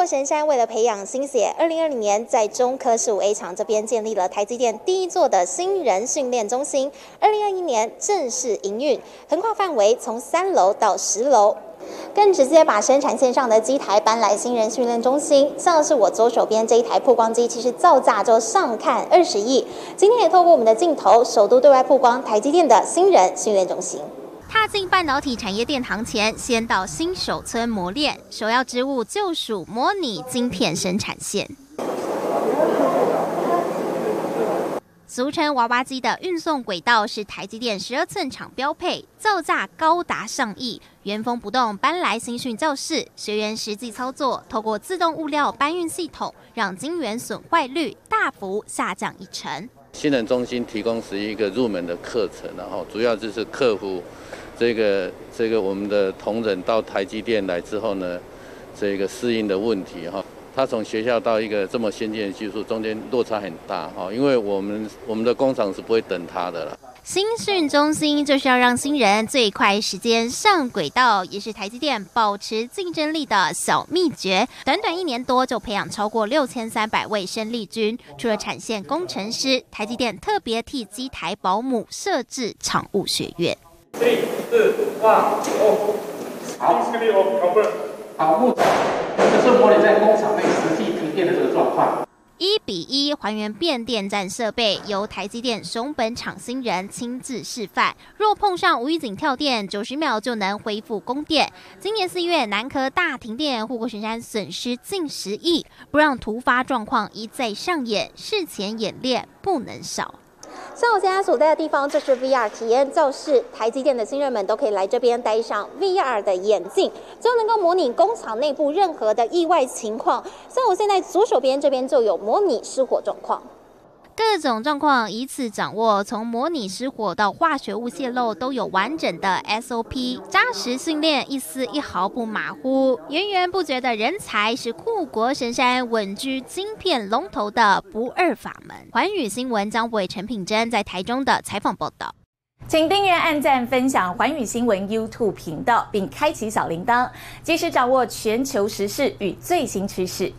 国神山为了培养新血，二零二零年在中科十五 A 厂这边建立了台积电第一座的新人训练中心。二零二一年正式营运，横跨范围从三楼到十楼，更直接把生产线上的机台搬来新人训练中心。像是我左手边这一台曝光机，其实造价就上看二十亿。今天也透过我们的镜头，首都对外曝光台积电的新人训练中心。踏进半导体产业殿堂前，先到新手村磨练，首要之务就属模拟晶片生产线。俗称娃娃机的运送轨道是台积电十二寸厂标配，造价高达上亿。原封不动搬来新训教室，学员实际操作，透过自动物料搬运系统，让晶圆损坏率大幅下降一成。新人中心提供是一个入门的课程，然后主要就是克服这个这个我们的同仁到台积电来之后呢，这个适应的问题哈。他从学校到一个这么先进的技术，中间落差很大哈，因为我们我们的工厂是不会等他的了。新训中心就是要让新人最快时间上轨道，也是台积电保持竞争力的小秘诀。短短一年多就培养超过六千三百位生力军，除了产线工程师，台积电特别替机台保姆设置厂务学院。四、四、八、五，好，好，目前这是模拟在工厂内实际停电的这个状况。一比一还原变电站设备，由台积电熊本厂新人亲自示范。若碰上无预警跳电，九十秒就能恢复供电。今年四月南科大停电，护国神山损失近十亿，不让突发状况一再上演，事前演练不能少。像我现在所在的地方，就是 VR 体验教室，台积电的新人们都可以来这边戴上 VR 的眼镜，就能够模拟工厂内部任何的意外情况。像我现在左手边这边就有模拟失火状况。各种状况一次掌握，从模拟失火到化学物泄漏，都有完整的 SOP，扎实训练，一丝一毫不马虎。源源不绝的人才是护国神山稳居晶片龙头的不二法门。环宇新闻张伟、陈品珍在台中的采访报道，请订阅、按赞、分享环宇新闻 YouTube 频道，并开启小铃铛，及时掌握全球时事与最新趋势。